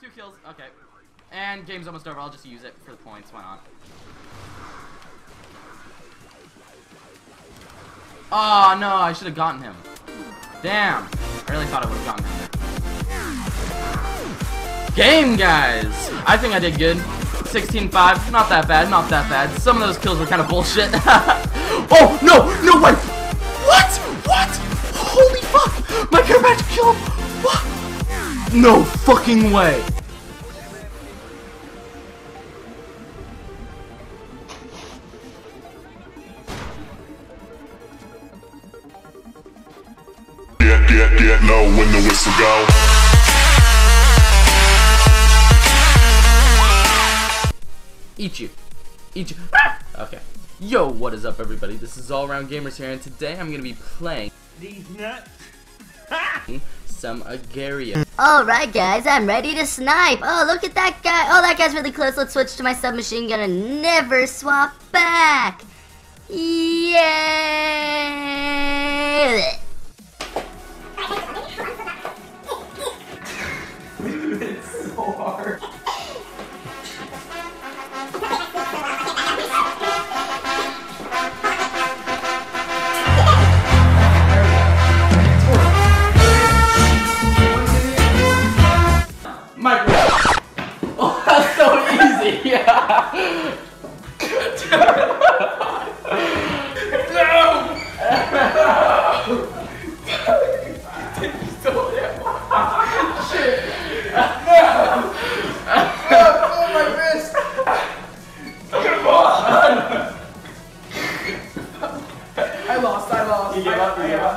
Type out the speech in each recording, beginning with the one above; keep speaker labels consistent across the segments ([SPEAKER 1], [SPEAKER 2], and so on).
[SPEAKER 1] Two kills. Okay. And game's almost over. I'll just use it for the points. Why not? Oh, no. I should have gotten him. Damn. I really thought I would have gotten him. Game, guys. I think I did good. 16-5. Not that bad. Not that bad. Some of those kills were kind of bullshit. oh, no. No way. What? What? Holy fuck. My character killed him. What? No fucking way.
[SPEAKER 2] Get, get low when the whistle go.
[SPEAKER 1] Eat you. Eat you. Ah! Okay. Yo, what is up, everybody? This is All Around Gamers here, and today I'm gonna be playing
[SPEAKER 3] These nuts.
[SPEAKER 1] some Agaria.
[SPEAKER 4] Alright guys, I'm ready to snipe. Oh, look at that guy. Oh, that guy's really close. Let's switch to my submachine gun and never swap back. Yeah.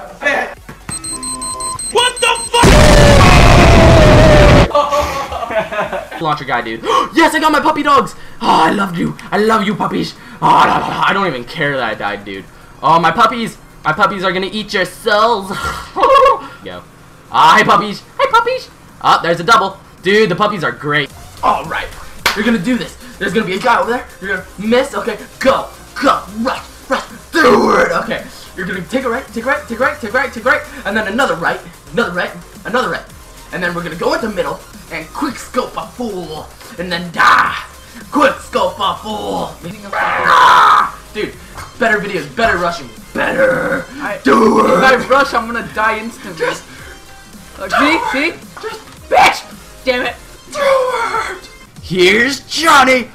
[SPEAKER 3] Up. You gave up.
[SPEAKER 1] Launcher guy, dude. yes, I got my puppy dogs. Oh, I loved you. I love you, puppies. Oh, I don't even care that I died, dude. Oh, my puppies. My puppies are gonna eat your souls. Go. Ah, hi, puppies. Hi, puppies. Ah, there's a double. Dude, the puppies are great. All right. You're gonna do this. There's gonna be a guy over there. You're gonna miss. Okay, go. Go. Rush. Rush. Do it. Okay. You're gonna take a right, take a right, take a right, take a right, take a right, and then another right, another right, another right. And then we're gonna go into middle and quick scope a fool. And then die. Quick scope a fool. Ah! Dude, better videos, better rushing, better.
[SPEAKER 3] I-
[SPEAKER 1] Do
[SPEAKER 3] If I rush, I'm gonna die instantly.
[SPEAKER 1] Just
[SPEAKER 3] Look, see? See?
[SPEAKER 1] Just bitch.
[SPEAKER 3] Damn it.
[SPEAKER 1] Do it. Here's Johnny.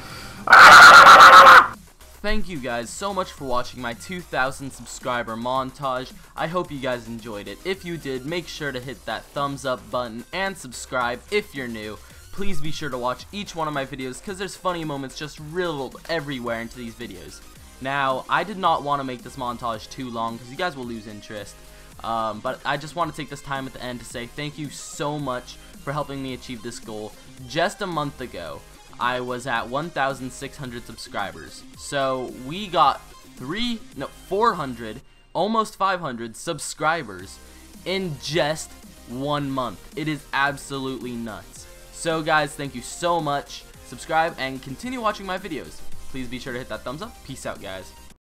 [SPEAKER 1] Thank you guys so much for watching my 2000 subscriber montage. I hope you guys enjoyed it. If you did, make sure to hit that thumbs up button and subscribe if you're new. Please be sure to watch each one of my videos because there's funny moments just riddled everywhere into these videos. Now, I did not want to make this montage too long because you guys will lose interest. Um, but I just want to take this time at the end to say thank you so much for helping me achieve this goal. Just a month ago, I was at 1,600 subscribers. So we got three, no, 400, almost 500 subscribers in just one month. It is absolutely nuts. So guys, thank you so much. Subscribe and continue watching my videos. Please be sure to hit that thumbs up. Peace out, guys.